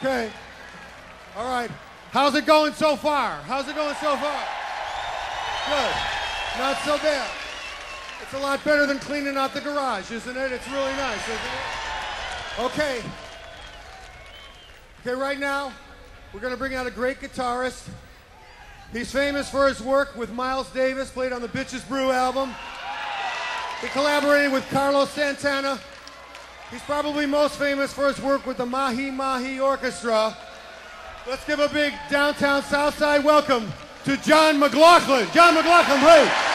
Okay. All right. How's it going so far? How's it going so far? Good. Not so bad. It's a lot better than cleaning out the garage, isn't it? It's really nice, isn't it? Okay. Okay, right now, we're going to bring out a great guitarist. He's famous for his work with Miles Davis, played on the Bitches Brew album. He collaborated with Carlos Santana. He's probably most famous for his work with the Mahavishnu Orchestra. Let's give a big downtown Southside welcome to John McLaughlin. John McLaughlin, please.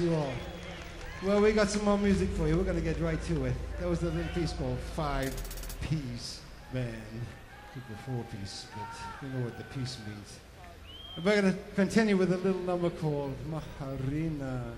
You all. Well, we got some more music for you. We're going to get right to it. That was the little piece called Five Piece Band. People four piece, but you know what the piece means. We're going to continue with a little number called Maharina.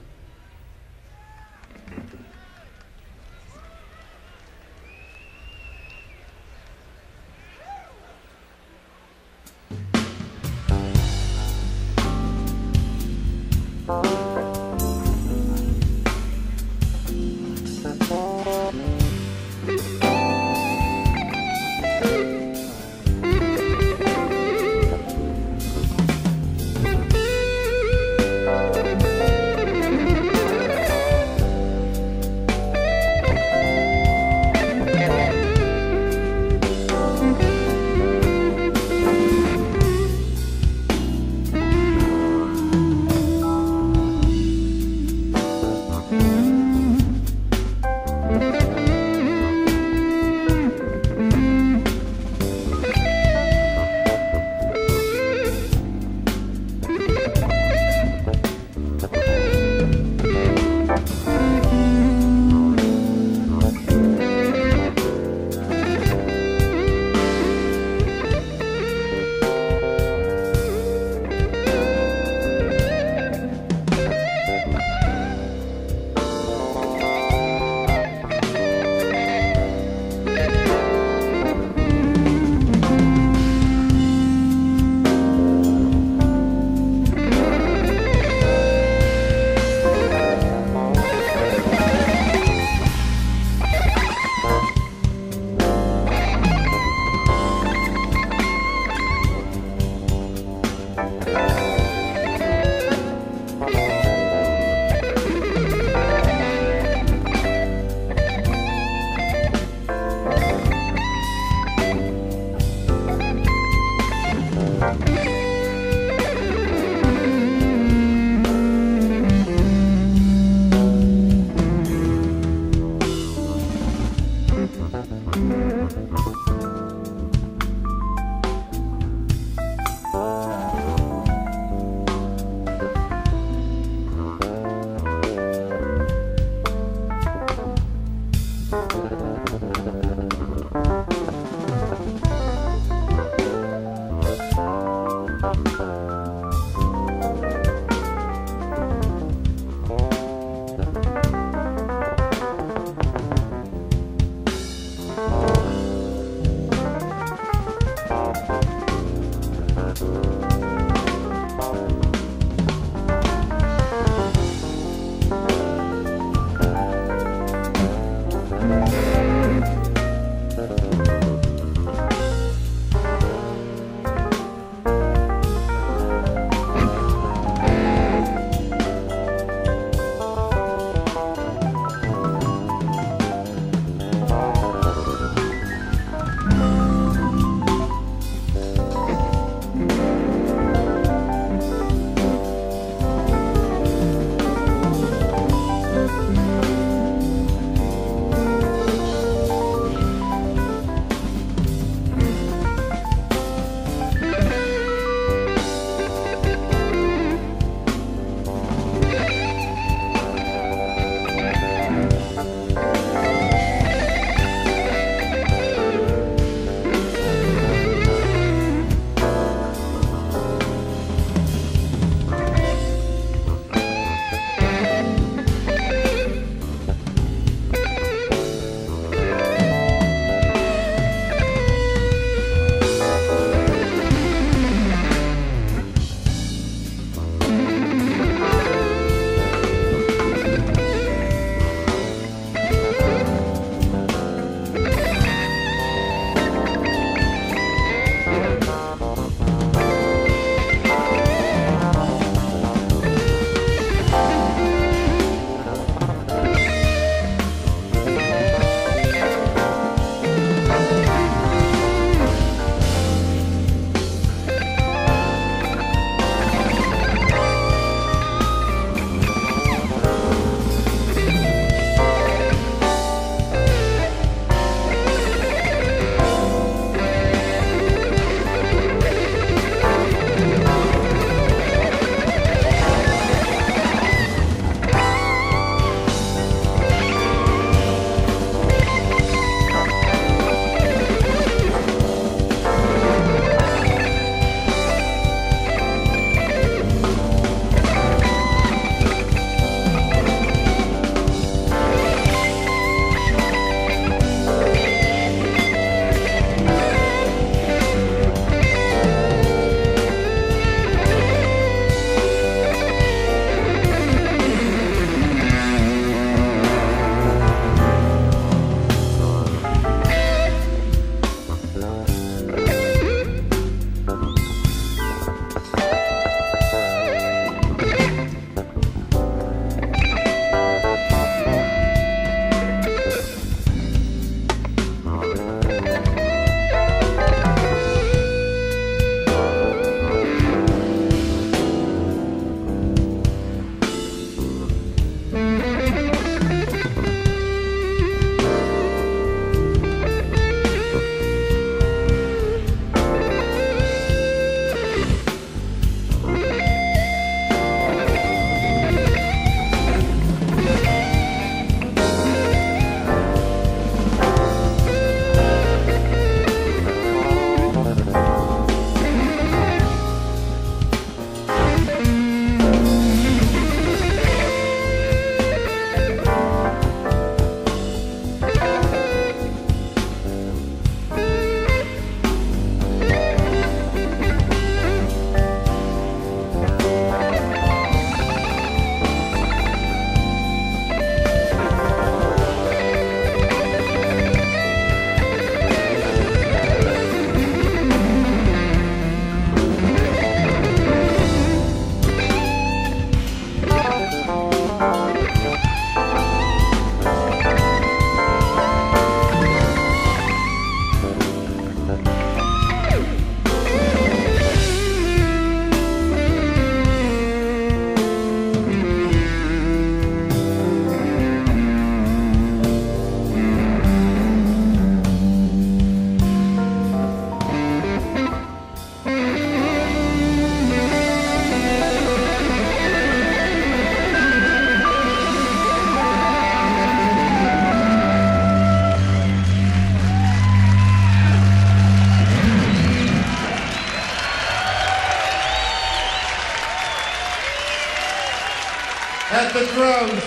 Drums,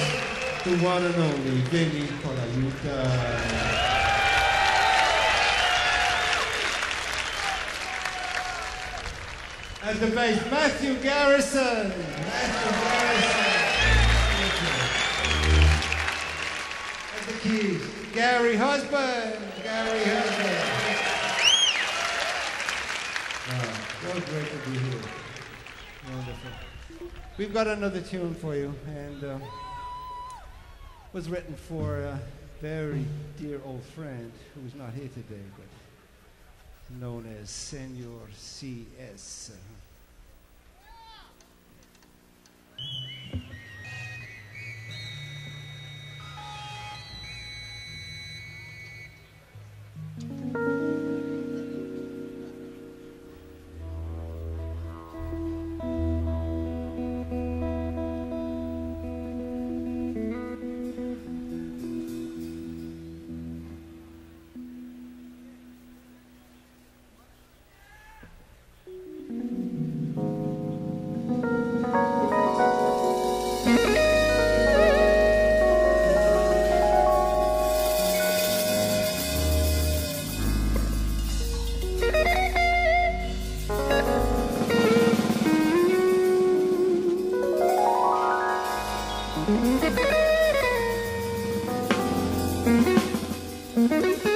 the one and only Vinnie Colaiuta. At the bass, Matthew Garrison. Matthew Garrison. At the keys, Gary Husband. Gary Husband. Wow, so great to be here. Wonderful. We've got another tune for you, and uh, was written for a very dear old friend who's not here today, but known as Senor C.S. Música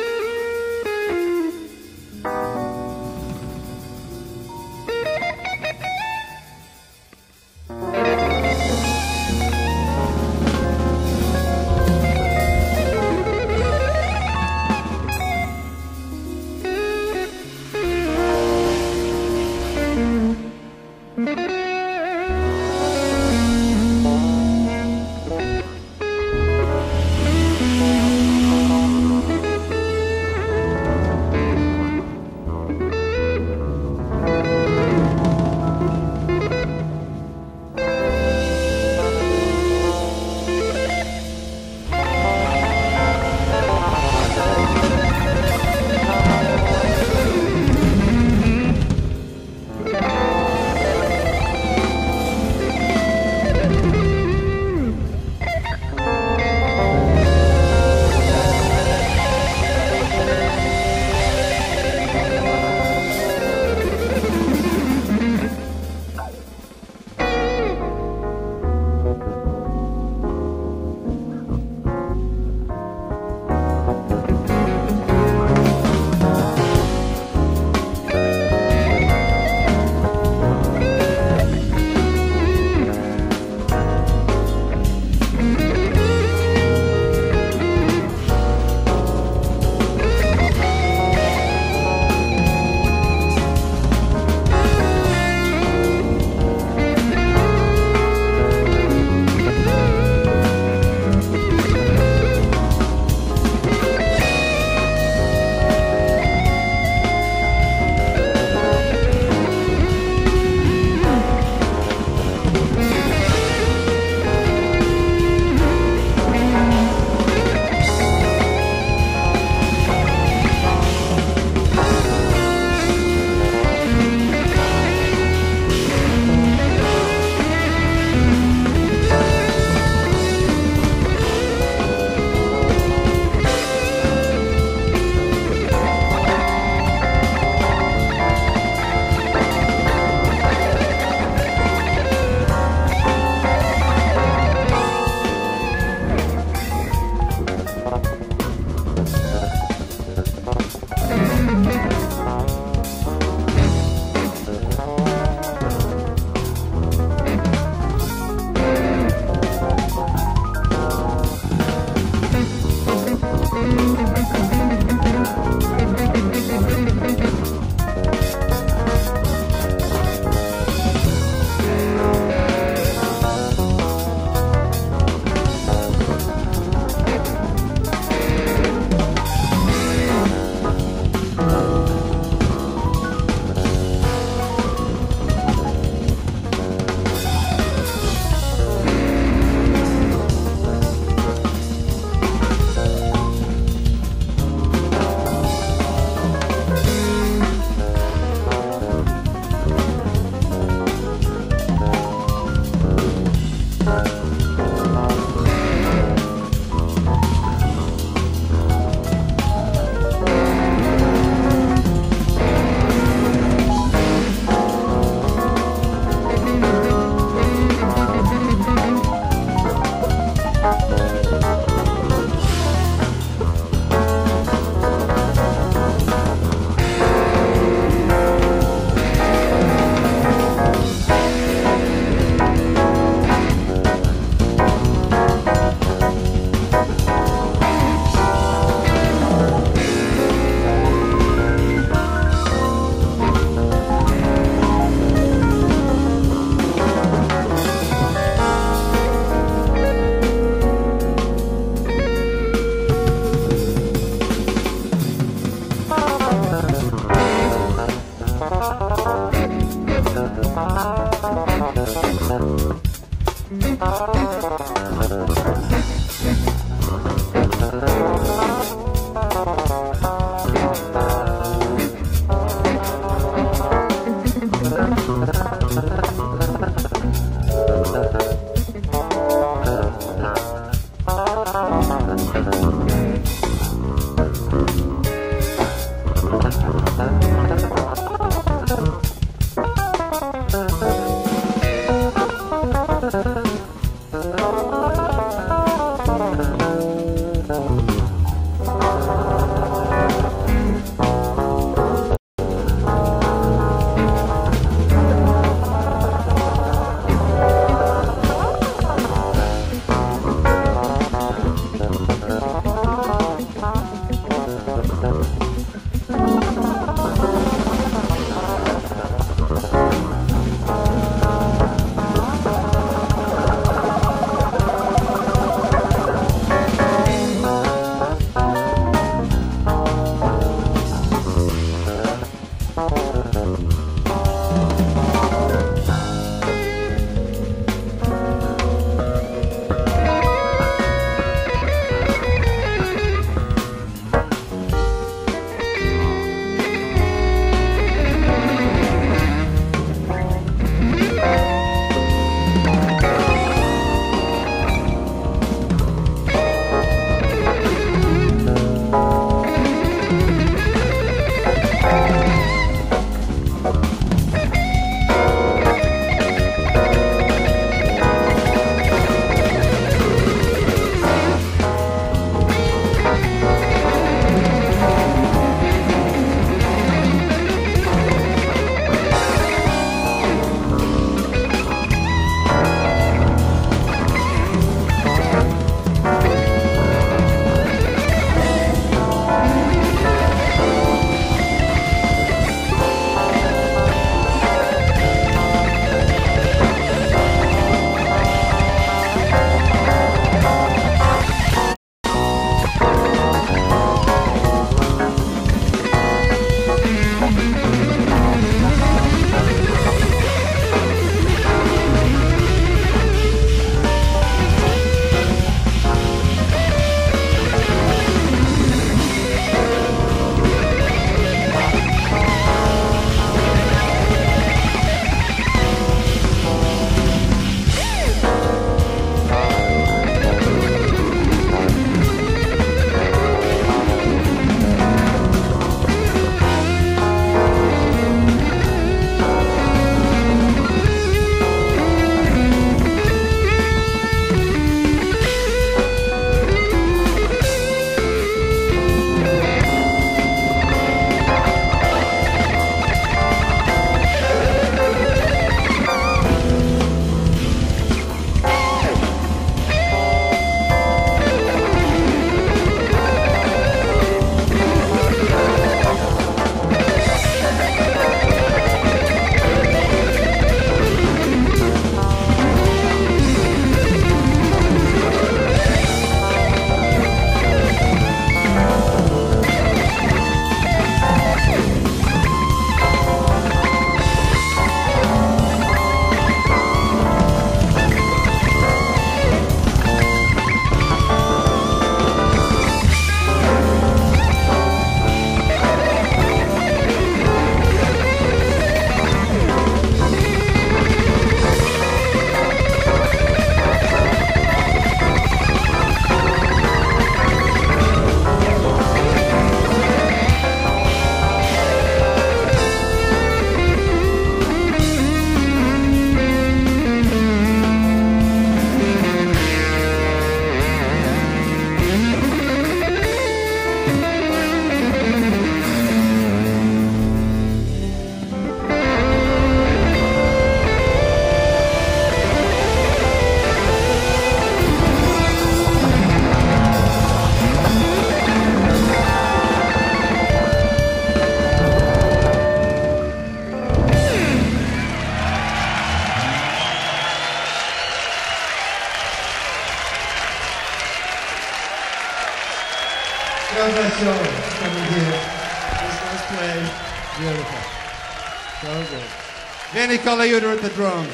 Vinnie Colaiuta at the drums.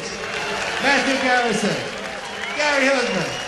Matthew Garrison. Gary Husband.